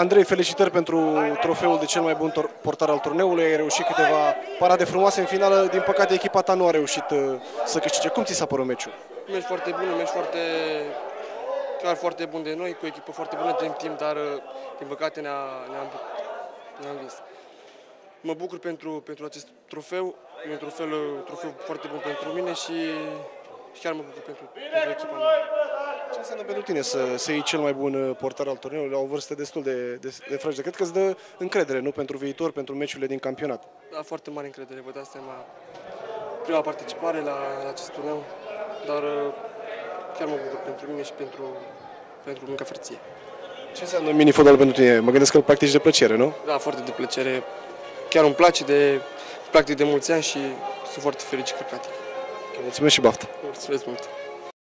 Andrei, felicitări pentru trofeul de cel mai bun portar al turneului. Ai reușit câteva parade frumoase în finală. Din păcate, echipa ta nu a reușit uh, să câștige. Cum ți s-a părut meciul? Meci foarte bun, meci foarte, chiar foarte bun de noi, cu o echipă foarte bună de timp, dar uh, din păcate ne-am ne ne vins. Mă bucur pentru, pentru acest trofeu, e un trofeu, trofeu foarte bun pentru mine și, și chiar mă bucur pentru, pentru echipa mea. Ce înseamnă pentru tine să, să iei cel mai bun uh, portar al turneului la o vârstă destul de, de, de fragedă? Cred că îți dă încredere, nu pentru viitor, pentru meciurile din campionat. Da, foarte mare încredere, vă dați seama. Prima participare la, la acest turneu, dar uh, chiar mă bucur pentru mine și pentru, pentru munca frăție. Ce înseamnă mini-fotbal pentru tine? Mă gândesc că îl practici de plăcere, nu? Da, foarte de plăcere. Chiar îmi place de practic de mulți ani și sunt foarte fericit că practic. Mulțumesc și baftă! Mulțumesc mult!